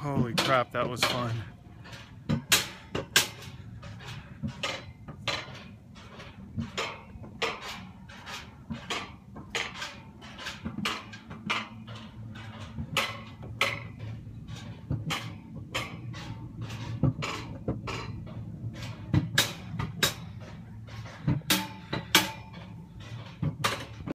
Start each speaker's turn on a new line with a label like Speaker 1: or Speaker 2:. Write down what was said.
Speaker 1: Holy crap, that was fun.